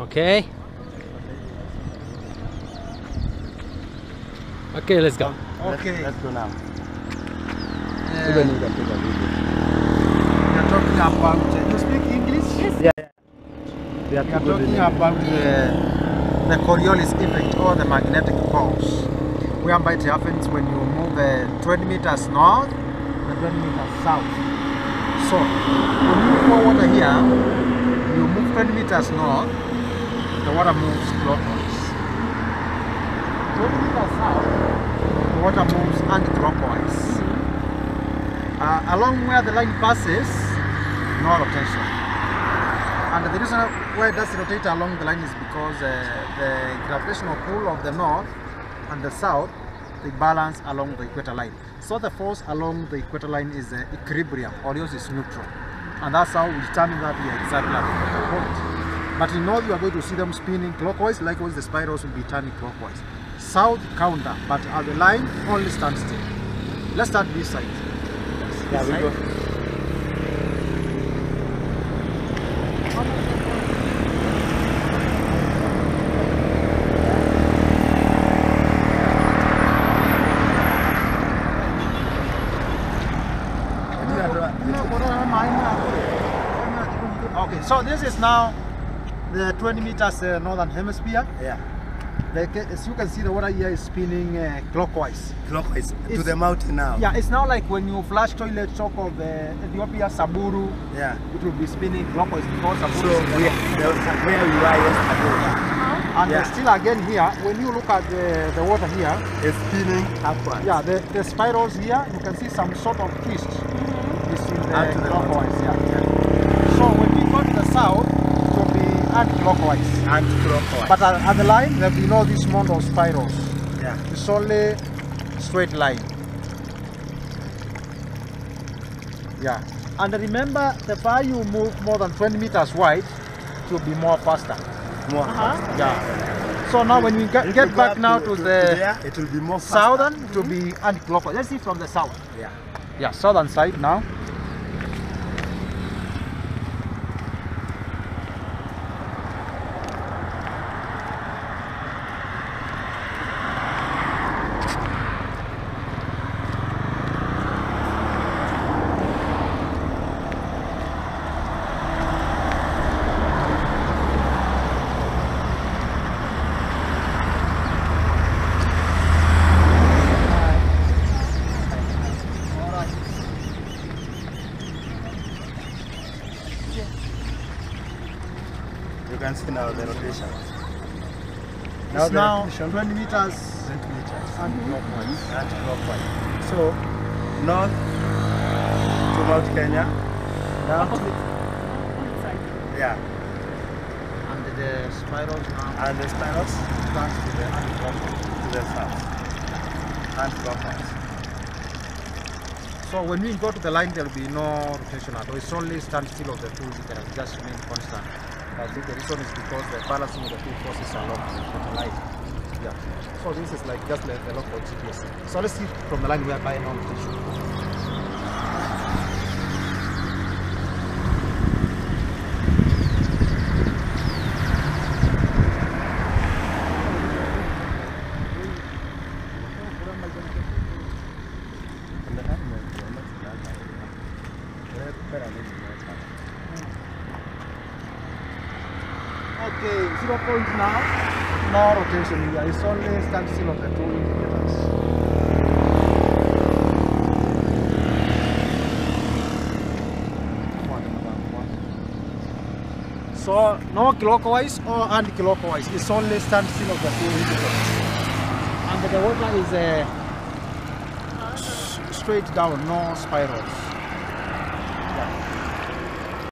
Okay. Okay, let's go. Okay. Let's, let's go now. Uh, Even you can take a video. we are talking about. Uh, you speak English? Yeah, yeah. We are We are talking about uh, the Coriolis effect or the magnetic force, whereby it happens when you move uh, 20 meters north and 20 meters south. So, when you pour water here, you move 20 meters north, the water moves clockwise. 20 meters south, the water moves anti-clockwise. Uh, along where the line passes, no rotation. And the reason why it does rotate along the line is because uh, the gravitational pull of the north and the south they balance along the equator line. So the force along the equator line is uh, equilibrium or yours is neutral. And that's how we determine that we are exactly at the point. But in north you are going to see them spinning clockwise, likewise the spirals will be turning clockwise. South counter, but at the line only stand still. Let's start this side. Yeah, we go. side. Okay, so this is now the 20 meters uh, northern hemisphere. Yeah. The, as you can see, the water here is spinning uh, clockwise. Clockwise to the mountain now. Yeah, it's now like when you flush toilet talk of uh, Ethiopia, Samburu, Yeah. it will be spinning clockwise because So Samburu is we, the, where we were yesterday and yeah. still again here, when you look at the, the water it's spinning upwards. yeah, the, the spirals here, you can see some sort of twist. It's in the Up to the clockwise, mountain. yeah. So when we go to the south, it will be anti-clockwise. Anti-clockwise. But at, at the line, there will be no this amount of spirals. yeah. It's only straight line. Yeah. And remember, the far you move more than 20 meters wide, it will be more faster. More Uh-huh. faster. Yeah. So now when we get, get you back now to, the there, it will be more faster. southern, it will be anti-clockwise. Let's see from the south. Yeah. Yeah, southern side now. You can see now the rotation. Now, the now rotation, 20 meters 20 meters. anti-clockwise. Anti-clockwise. So, north to Mount Kenya. Down to, yeah. And the spirals now And the spirals turns to the anti-clockwise. to the south. Anti-clockwise. So when we go to the line, there will be no rotation at all. It's only standstill of the two literally, just remain constant. I think the reason is because the balancing of the two forces along the line. Yeah. So this is like just like the local GPS. So let's see from the line we are whereby no rotation. Okay, zero point now. No rotation here. It's only standstill of the two indicators. So no clockwise or anti-clockwise. It's only standstill of the two indicators. And the water is uh, straight down, no spirals.